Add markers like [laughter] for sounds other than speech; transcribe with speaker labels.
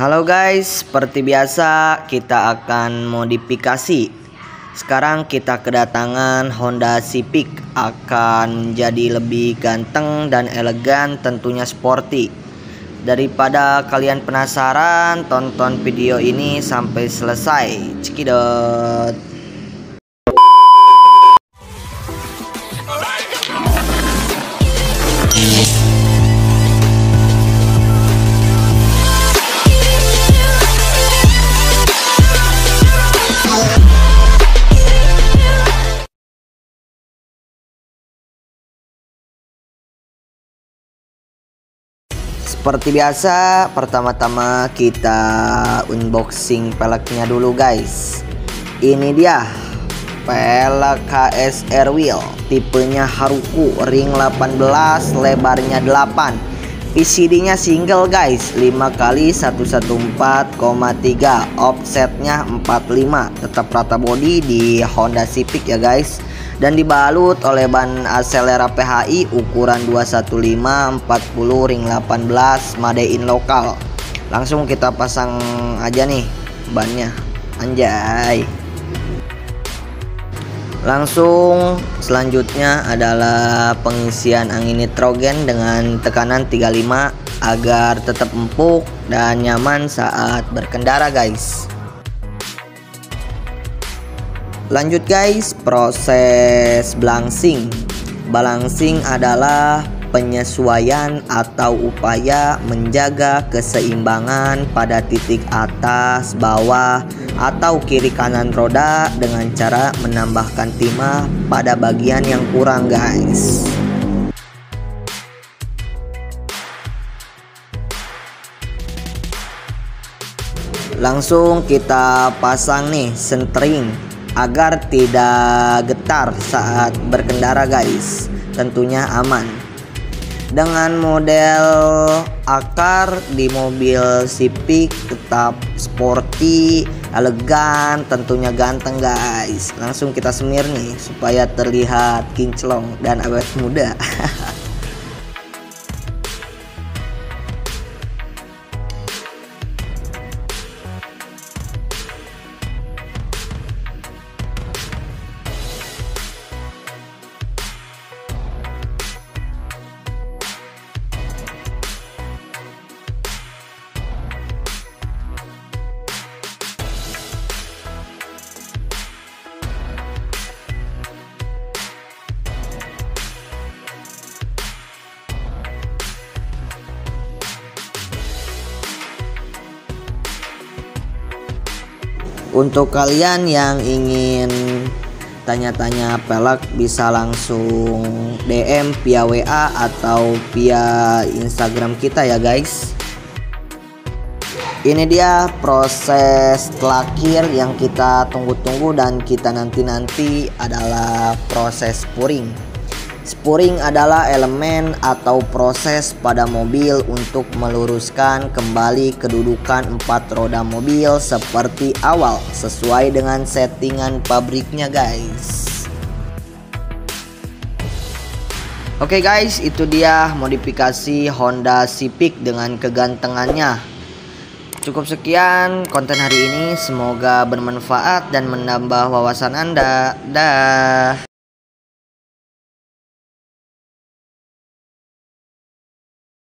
Speaker 1: Halo guys, seperti biasa kita akan modifikasi. Sekarang kita kedatangan Honda Civic akan menjadi lebih ganteng dan elegan tentunya sporty. Daripada kalian penasaran, tonton video ini sampai selesai. Cekidot. Seperti biasa, pertama-tama kita unboxing peleknya dulu guys. Ini dia pelek KSR Wheel, tipenya Haruku, ring 18, lebarnya 8. PCD-nya single guys, 5 kali 114,3, offsetnya 45, tetap rata body di Honda Civic ya guys dan dibalut oleh ban Acelera PHI ukuran 215 40 ring 18 made in lokal langsung kita pasang aja nih bannya. Anjay. Langsung selanjutnya adalah pengisian angin nitrogen dengan tekanan 35 agar tetap empuk dan nyaman saat berkendara guys Lanjut guys, proses balancing. Balancing adalah penyesuaian atau upaya menjaga keseimbangan pada titik atas, bawah, atau kiri kanan roda dengan cara menambahkan timah pada bagian yang kurang guys. Langsung kita pasang nih centering agar tidak getar saat berkendara guys. Tentunya aman. Dengan model akar di mobil Civic tetap sporty elegan tentunya ganteng guys. Langsung kita semir nih supaya terlihat kinclong dan awet muda [laughs] Untuk kalian yang ingin tanya-tanya pelek bisa langsung DM via WA atau via Instagram kita ya guys. Ini dia proses terakhir yang kita tunggu-tunggu dan kita nanti-nanti adalah proses puring. Spuring adalah elemen atau proses pada mobil untuk meluruskan kembali kedudukan empat roda mobil seperti awal sesuai dengan settingan pabriknya guys. Oke okay guys, itu dia modifikasi Honda Civic dengan kegantengannya. Cukup sekian konten hari ini, semoga bermanfaat dan menambah wawasan Anda. Dah.